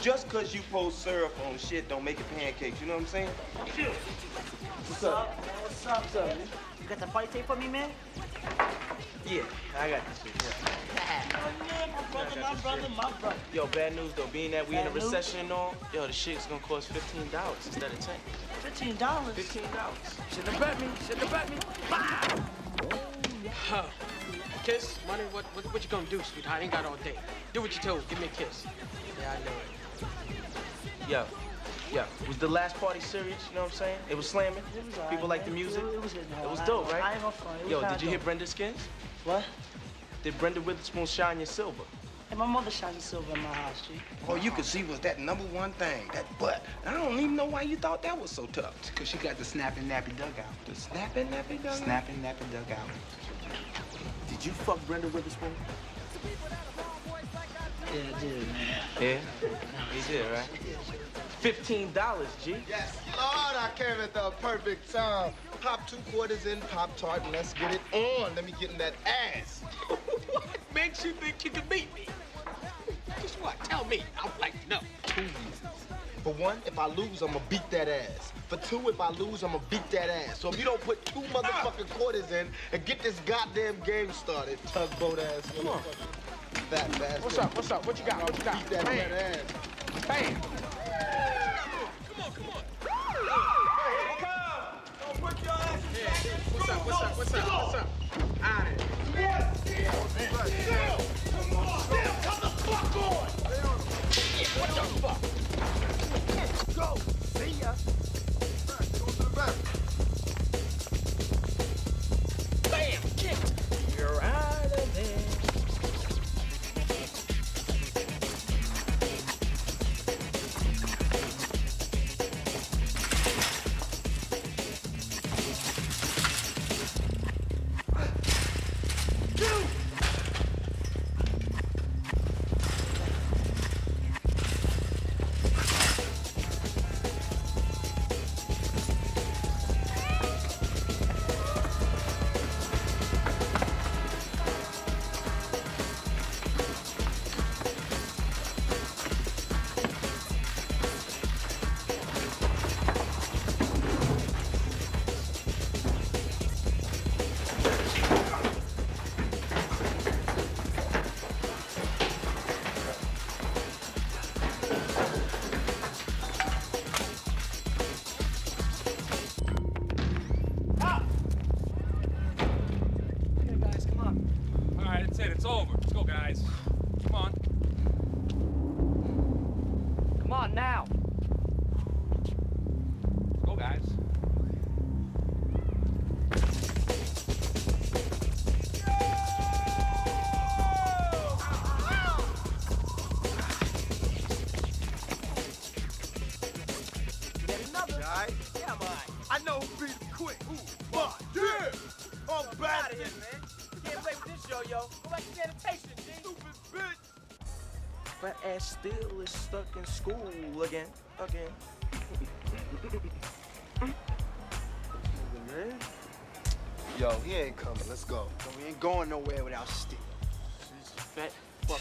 Just cause you pour syrup on shit don't make it pancakes, you know what I'm saying? What's up? What's up? What's up, man? You got the fight tape for me, man? Yeah, I got this shit. Yeah. Oh, my brother, my brother, my brother. Yo, bad news though, being that we in a Bad recession and all, yo, the shit's gonna cost fifteen dollars instead of ten. Fifteen dollars. Fifteen dollars. Shouldn't have bet me. Shouldn't have bet me. Huh. Kiss, money. What, what what you gonna do, sweetheart? I ain't got all day. Do what you told. Give me a kiss. Yeah, I know it. Yo, yo, was the last party serious? You know what I'm saying? It was slamming. It was People like the man. music. It, it was. It was dope, right? I ain't gonna front. It Yo, kinda did you hear dope. Brenda Skins? What? Did Brenda Witherspoon shine your silver? Hey, my mother shines silver in my house, G. All you could see was that number one thing, that butt. I don't even know why you thought that was so tough. Cause she got the snapping nappy dugout. The snapping, nappy dog. Snapping nappy dugout. Did you fuck Brenda Witherspoon? Yeah, I did, man. Yeah, he did, right? Fifteen dollars, G. Yes, Lord, I came at the perfect time. Pop two quarters in Pop Tart and let's get it on. Let me get in that ass. what makes you think you can beat me? Just what? Tell me. I'd like to know. Two reasons. For one, if I lose, I'ma beat that ass. For two, if I lose, I'ma beat that ass. So if you don't put two motherfucking quarters in and get this goddamn game started, tugboat ass. Come on. Fat bastard. What's up? What's up? What you got? What you got? Beat that Bam. fat ass. Bam. What's up? What's up? What's up? What's up? Out it. Go. See ya. Over. Let's go, guys. Come on. Come on now. Let's go, guys. Alright? Yeah, man. I know who beat him quick. Who? But yeah. I'm bad at it, man. Yo, yo. Go back to sanitation, G. Stupid bitch. Fat ass still is stuck in school again, again. Man. Yo, he ain't coming. Let's go. So we ain't going nowhere without Steve. This fat fuck.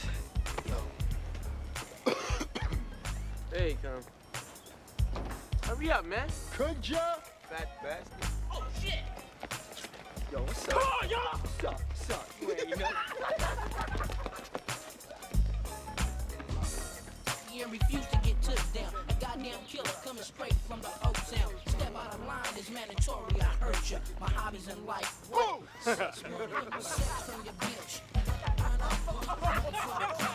Yo. There you come. Hurry up, man. Could ya? Fat bastard. Oh, shit. Yo, what's up? And refuse to get took down. A goddamn killer coming straight from the Oak Town. Step out of line is mandatory. I hurt ya. My hobbies in life. Woo! Sex, sex from your bitch. Run up on